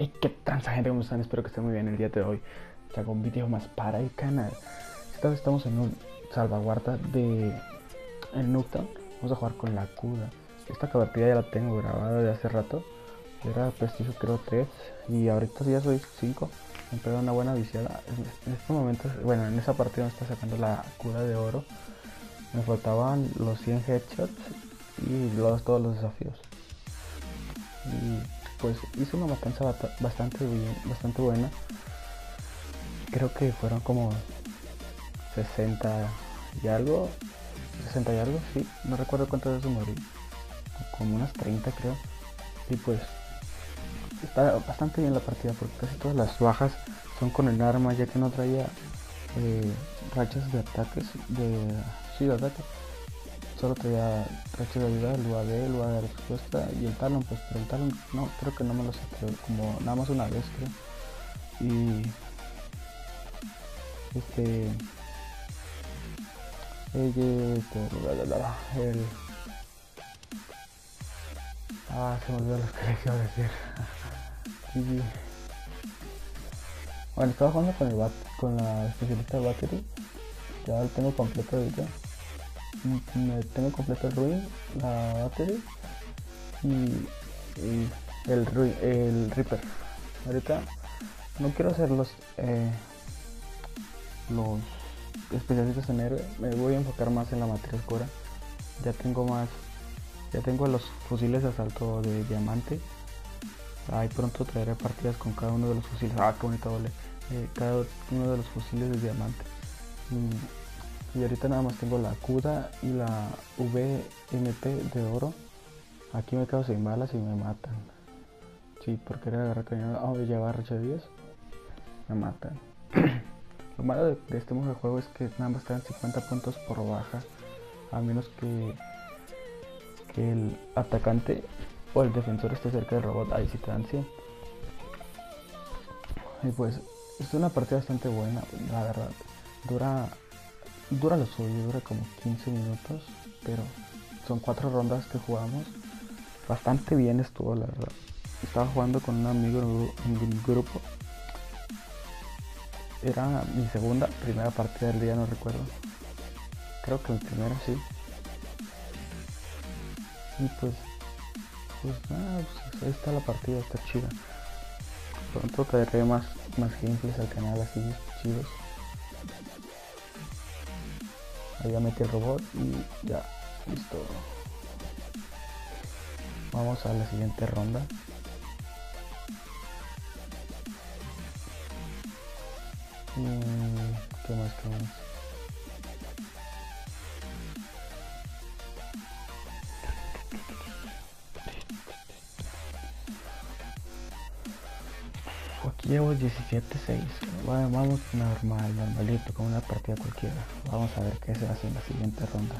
Hey, qué transa gente, ¿cómo están? Espero que estén muy bien el día de hoy. Hago un video más para el canal. Estamos en un salvaguarda de el Nuketown. Vamos a jugar con la CUDA. Esta partida ya la tengo grabada de hace rato. Era prestigio creo 3 y ahorita ya soy 5. Me pegó una buena viciada. En este momento, bueno, en esa partida me está sacando la CUDA de oro. Me faltaban los 100 headshots y los, todos los desafíos. Pues hice una matanza bastante bien, bastante buena. Creo que fueron como 60 y algo. 60 y algo, sí. No recuerdo cuántas veces morí. Como unas 30 creo. Y pues está bastante bien la partida porque casi todas las bajas son con el arma ya que no traía eh, rachas de ataques de sí de solo traía rachas de ayuda el UAD el UAD de respuesta y el talón pues pero el talón no creo que no me lo saqué como nada más una vez creo y este el, el ah se me olvidó lo que iba a decir bueno, estaba jugando con el bat, con la especialista battery. Ya lo tengo completo ahorita. Me tengo completo el ruin, la battery y, el, el Reaper. Ahorita no quiero hacer los eh, los especialistas en héroe. Me voy a enfocar más en la materia oscura. Ya tengo más. Ya tengo los fusiles de asalto de diamante Ahí pronto traeré partidas con cada uno de los fusiles. Ah, qué bonito doble. Eh, cada uno de los fusiles de diamante. Mm, y ahorita nada más tengo la CUDA y la VMP de oro. Aquí me quedo sin balas y me matan. Sí, porque era agarrar cañón. Oh, llevar racha 10. Me matan. Lo malo de, este modo de juego es que nada más están 50 puntos por baja. A menos que, que el atacante o el defensor esté cerca del robot, ahí sí te dan 100. Y pues es una partida bastante buena, la verdad. Dura, dura lo suyo, dura como 15 minutos, pero son cuatro rondas que jugamos. Bastante bien estuvo, la verdad. Estaba jugando con un amigo en un grupo. Era mi segunda, primera partida del día, no recuerdo. Creo que mi primera sí. Y pues pues nada, pues ahí está la partida, está chida. Pronto traeré más, más gameplays al canal así chidos. Ahí ya metí el robot y ya, listo. Vamos a la siguiente ronda. Mm, ¿Qué más? ¿Qué más? Aquí llevo 17-6. Bueno, vamos normal, normalito, con una partida cualquiera. Vamos a ver qué se hace en la siguiente ronda.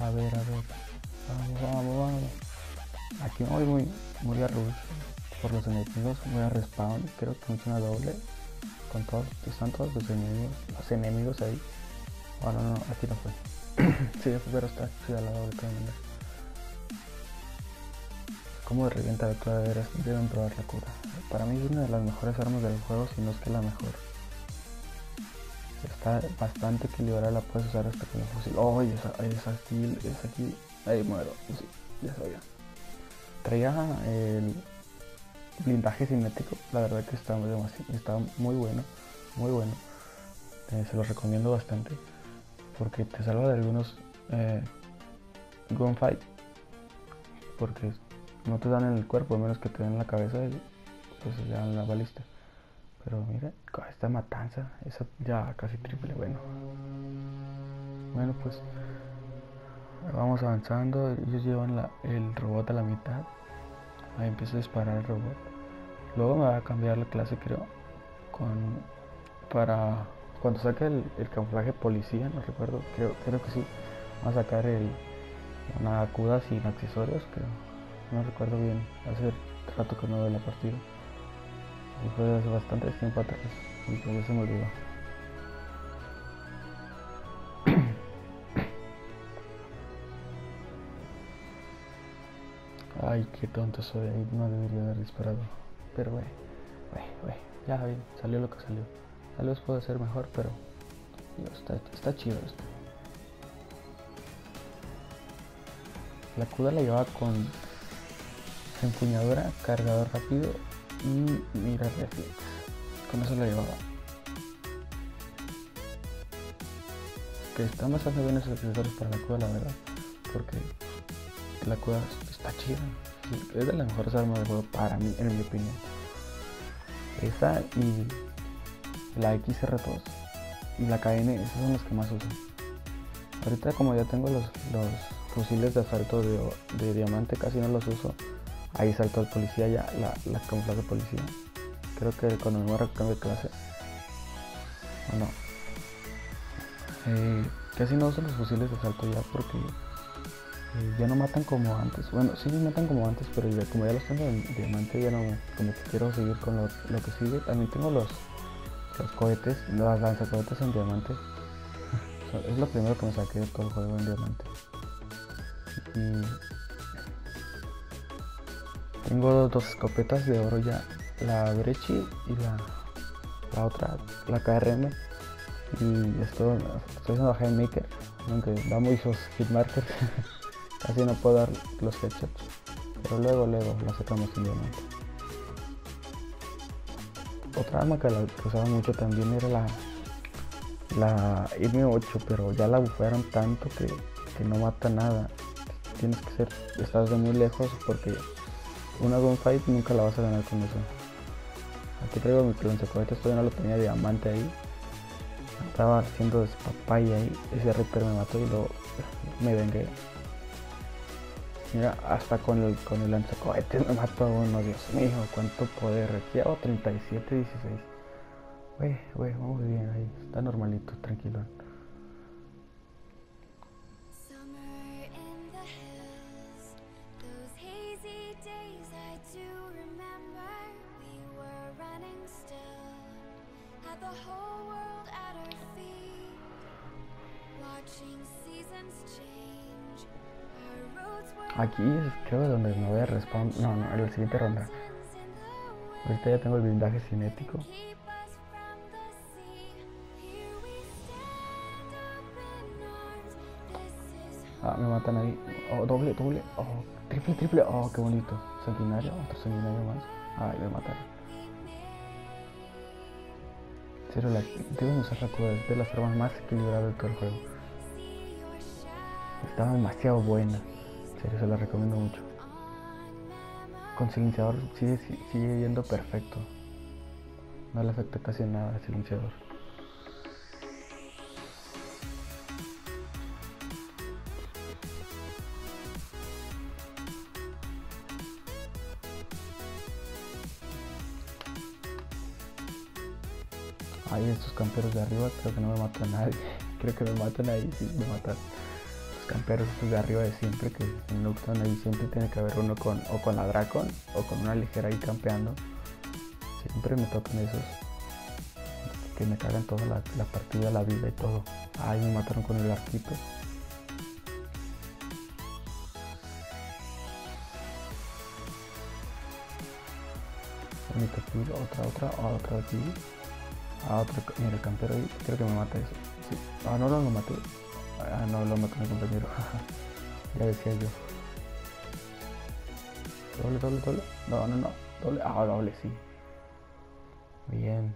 A ver, a ver. Vamos, vamos, vamos. Aquí voy muy, muy a por los enemigos. Voy a respawn. Creo que me una doble. Con todos, están todos los enemigos, los enemigos ahí. Bueno, no, aquí no fue. sí, pero está chida la doble también como revienta de toda deben probar la cura. Para mí es una de las mejores armas del juego, si no es que la mejor. Está bastante equilibrada, la puedes usar hasta con el fusil. Oh, esa, esa aquí, esa aquí, ahí muero, sí, ya sabía. Traía el blindaje cinético, la verdad que está, está muy bueno, muy bueno. Eh, se lo recomiendo bastante porque te salva de algunos eh, gunfight porque no te dan en el cuerpo, a menos que te den en la cabeza pues le dan la balista. Pero mira, esta matanza, esa ya casi triple, bueno. Bueno, pues vamos avanzando, ellos llevan el robot a la mitad. Ahí empiezo a disparar el robot. Luego me va a cambiar la clase, creo, con para cuando saque el, camuflaje policía, no recuerdo, creo, creo que sí. Va a sacar el una acuda sin accesorios, creo no recuerdo bien, hace rato que no veo la partida. Y fue hace bastante tiempo atrás, ya se me olvidó. Ay, qué tonto soy, no debería haber disparado. Pero, güey, güey, güey, ya bien, salió lo que salió. Tal vez puede ser mejor, pero está, está chido esto. La CUDA la llevaba con empuñadura, cargador rápido y mira reflex. Con eso la llevaba. Que están bastante bien esos accesorios para la CUDA, la verdad. Porque la CUDA está chida. Es de las mejores armas de juego para mí, en mi opinión. Esa y la XR2 y la KN, esos son los que más uso. Ahorita como ya tengo los, los fusiles de asalto de, diamante, casi no los uso. Ahí saltó el policía ya, la, la camuflaje policía. Creo que cuando me muera cambio de clase. O no. Eh, casi no uso los fusiles de asalto ya porque eh, ya no matan como antes. Bueno, sí matan como antes, pero ya, como ya los tengo en diamante, ya no como que quiero seguir con lo, lo que sigue. También tengo los los cohetes, las lanzacohetes en diamante. es lo primero que me saqué de todo el juego en diamante. Y tengo dos escopetas de oro ya, la Brechi y la, la otra, la KRM. Y esto, estoy haciendo Maker, aunque da muchos hitmarkers, casi no puedo dar los headshots. Pero luego, luego la sacamos en diamante otra arma que, la, usaba mucho también era la, la M8, pero ya la bufearon tanto que, no mata nada. Tienes que ser, estás de muy lejos porque una gunfight nunca la vas a ganar con eso. Aquí traigo mi lanzacohetes, todavía no lo tenía diamante ahí. Estaba haciendo despapaya ahí, ese Reaper me mató y luego me vengué. Mira, hasta con el, con el lanzacohetes me mató uno, Dios mío, cuánto poder. Aquí hago 37, 16. Wey, wey, vamos bien ahí. Está normalito, tranquilo. Aquí es creo donde me voy a respawn. No, no, en la siguiente ronda. Ahorita ya tengo el blindaje cinético. Ah, me matan ahí. Oh, doble, doble. Oh, triple, triple. Oh, qué bonito. Sanguinario, otro sanguinario más. Ay, me mataron. Cero, la, deben usar la. Es de las armas más equilibradas de todo el juego. Estaba demasiado buena serio se la recomiendo mucho. Con silenciador sigue, sigue yendo perfecto. No le afecta casi nada el silenciador. Ahí estos camperos de arriba creo que no me matan a nadie. Creo que me matan ahí, sí, me matan camperos de arriba de siempre, que en Nocturne ahí siempre tiene que haber uno con o con la Dracon o con una ligera ahí campeando. Siempre me tocan esos que me cagan toda la, partida, la vida y todo. Ahí me mataron con el arquito. otra, otra, otra aquí. Ah, otro, mira el campero ahí, creo que me mata eso. Ah, no, no lo maté. Ah, no, lo mató mi compañero. ya decía yo. Doble, doble, doble. No, no, no. Doble. Ah, doble, sí. Bien.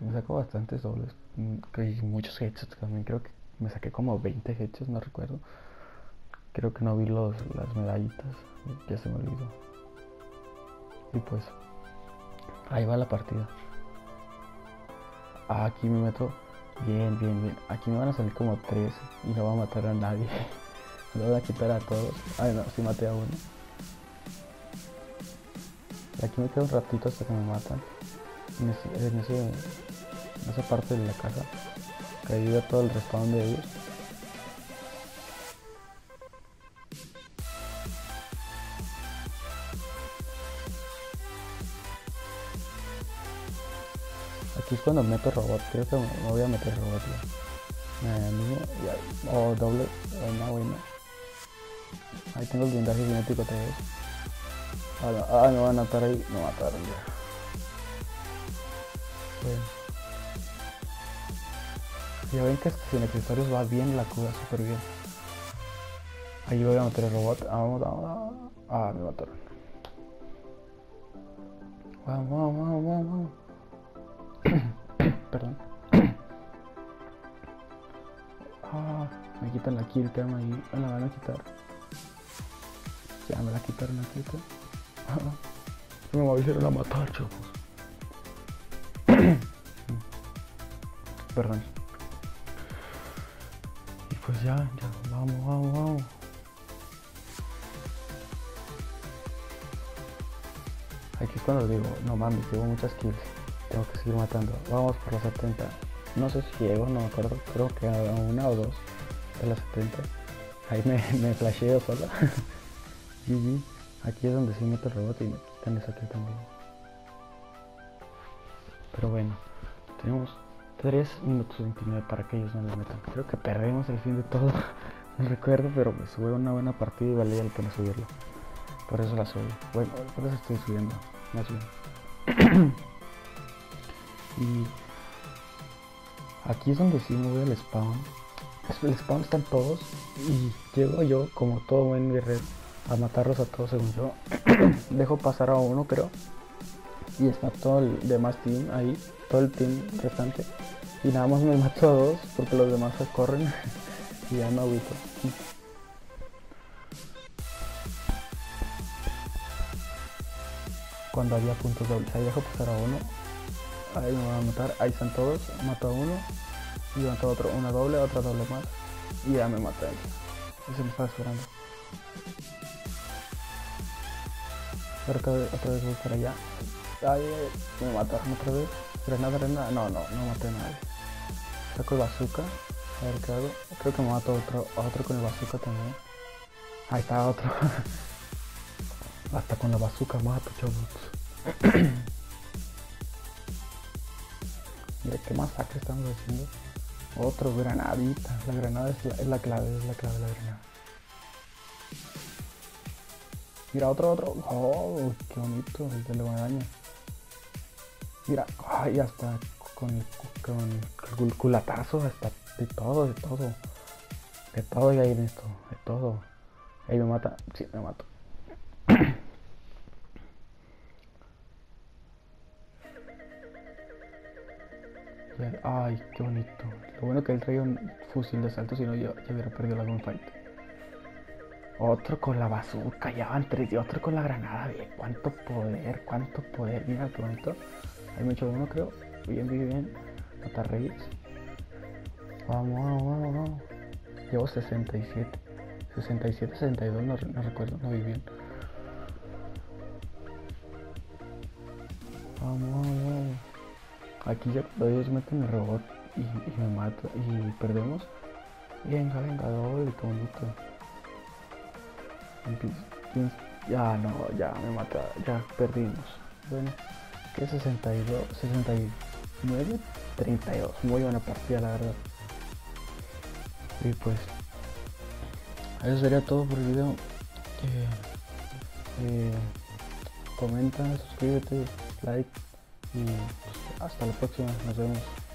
Me sacó bastantes dobles. Mm, muchos headshots también. Creo que me saqué como 20 headshots, no recuerdo. Creo que no vi los, las medallitas. Ya se me olvidó. Y pues. Ahí va la partida. Aquí me meto Bien, bien, bien. Aquí me van a salir como tres y no va a matar a nadie. Me voy a quitar a todos. Ay, no, sí maté a uno. Aquí me quedo un ratito hasta que me matan. En, ese, en, en esa parte de la casa. Que ayuda todo el respawn de ellos. Aquí es cuando meto robot, creo que me voy a meter robot ya. Me ya. Oh, doble, oh, no, bueno. Ahí tengo el blindaje cinético otra vez. Ah, no, ah, me van a matar ahí. Me mataron ya. Bueno. Ya ven que sin accesorios va bien la cura, súper bien. Ahí voy a meter el robot. Vamos, vamos, vamos. Ah, me mataron. Vamos, vamos, vamos, vamos. Perdón. ah, me quitan la kill cam ahí. Me la van a quitar. Ya me la quitaron aquí. me volvieron a matar, chavos. Perdón. Y pues ya, ya, vamos, vamos, vamos. Aquí es cuando digo, no mames, llevo muchas kills. Tengo que seguir matando. Vamos por los 70. No sé si llego, no me acuerdo. Creo que a una o dos de las 70. Ahí me, me flasheo sola. GG. Aquí es donde sí meto el robot y me quitan esa aquí también. Pero bueno, tenemos 3 minutos 29 para que ellos no lo metan. Creo que perdemos el fin de todo. no recuerdo, pero me sube una buena partida y valía el pena subirlo. Por eso la subo. Bueno, por eso estoy subiendo. Más bien. y aquí es donde sí me voy spawn. El spawn están todos. Y llego yo, como todo buen guerrero, a matarlos a todos según yo. Dejo pasar a uno, creo. Y está todo el demás team ahí. Todo el team restante. Y nada más me mato a dos porque los demás se corren. y ya me agüito. cuando había puntos dobles. Ahí dejo pasar a uno. Ahí me van a matar. Ahí están todos. Mato a uno. Y mato a otro. Una doble, otra doble más. Y ya me mata él. Se me estaba esperando. Otra vez, otra vez voy allá. Ay, me mataron otra vez. Granada, granada. No, no, no maté a nadie. Saco el bazooka. A ver qué hago. Creo que me mato otro, otro con el bazooka también. Ahí está otro. Hasta con la bazooka mato, chavos. Mira qué masacre estamos haciendo. Otro granadita. La granada es la, es la clave, es la clave la granada. Mira, otro, otro. Oh, qué bonito, el de la daño. Mira, ay, hasta con, con el culatazo, hasta de todo, de todo. De todo y ahí en esto, de todo. Ahí me mata, sí, me mato. Ay, qué bonito. Lo bueno que él traía un fusil de asalto, si no yo, yo hubiera perdido la gunfight. Otro con la bazooka, ya van tres y otro con la granada. Bien, cuánto poder, cuánto poder. Mira qué bonito. Hay mucho uno, creo. Bien, bien, bien. Matar reyes. Vamos, vamos, vamos, vamos. Llevo 67. 67, 62, no, no recuerdo, no vi bien. Vamos, vamos, vamos. Aquí ya cuando ellos meten el robot y, me mata y perdemos. Venga, venga, doble, qué bonito. Ya no, ya me mata, ya perdimos. Bueno, que 62, 69, 32. Muy buena partida, la verdad. Y pues, eso sería todo por el video. Eh, eh, comenta, suscríbete, like y hasta la próxima. Nos vemos.